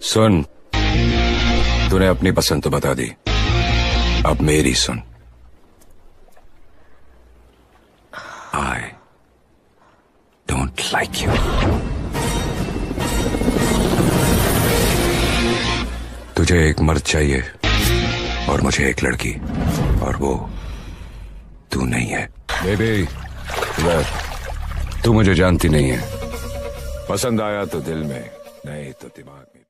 सुन। तूने अपनी पसंद तो बता दी। अब मेरी सुन। आई डोंट लाइक यू तुझे एक मर्द चाहिए और मुझे एक लड़की, और वो तू नहीं है। बेबी तू मुझे जानती नहीं है। पसंद आया तो दिल में, नहीं तो दिमाग में।